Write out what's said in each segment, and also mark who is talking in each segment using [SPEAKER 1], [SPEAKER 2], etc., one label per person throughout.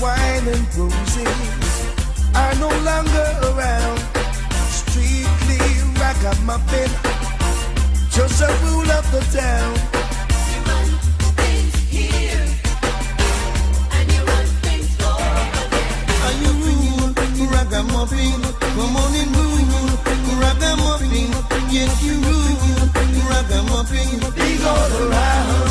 [SPEAKER 1] wine and roses I'm no
[SPEAKER 2] longer around. Strictly ragamuffin, just a rule of the
[SPEAKER 3] town.
[SPEAKER 2] Ragamuffin, come on and rule, ragamuffin, yes you rule, ragamuffin,
[SPEAKER 3] big all around.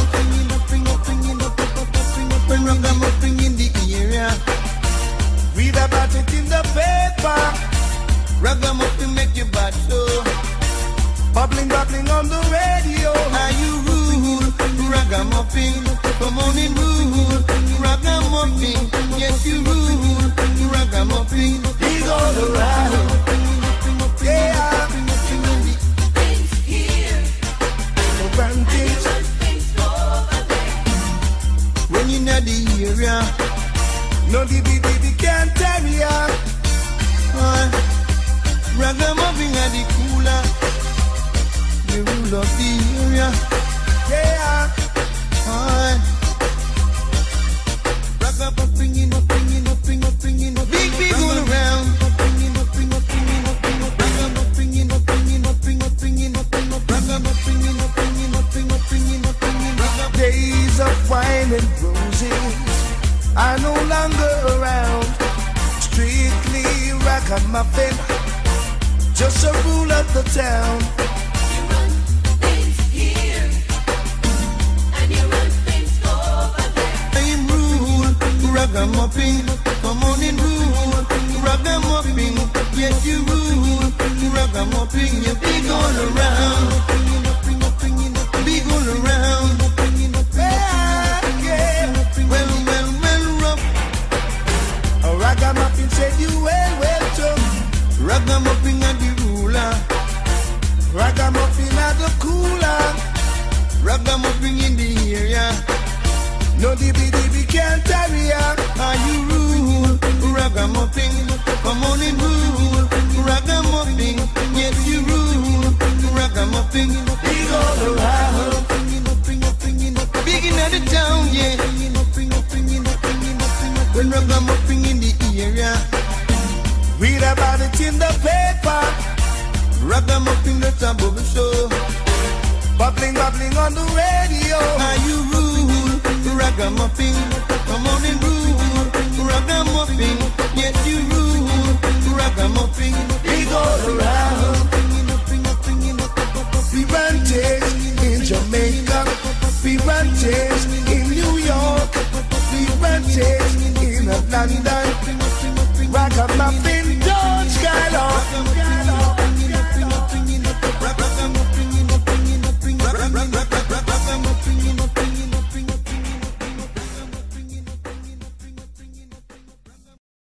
[SPEAKER 2] The area.
[SPEAKER 3] No diddy diddy can't carry ya.
[SPEAKER 2] Uh, Ragamuffin are the cooler. The rule of the area.
[SPEAKER 3] Yeah.
[SPEAKER 2] Uh, Ragamuffin in up, in up, in up, in up. Big big all around. In in in in in in in in in in in in in.
[SPEAKER 3] Days of wine and roses are no longer around. Strictly ragamuffin, just a rule of the town.
[SPEAKER 1] You run things here, and you run things over there.
[SPEAKER 2] Rule, come on and rule, ragamuffin, yes you rule, ragamuffin, you big
[SPEAKER 3] ragamuffin
[SPEAKER 2] and the ruler,
[SPEAKER 3] Ragamuffin at the cooler.
[SPEAKER 2] ragamuffin in the area,
[SPEAKER 3] No dibby dibby can't carry ya.
[SPEAKER 2] are you rule, ragamuffin, come on and rule, ragamuffin, yes you rule, ragamuffin,
[SPEAKER 3] Read about it in the paper.
[SPEAKER 2] ragamuffin that's a bubble show.
[SPEAKER 3] Bubbling, bubbling on the radio.
[SPEAKER 2] Are you rule? Ragamuffin, come on and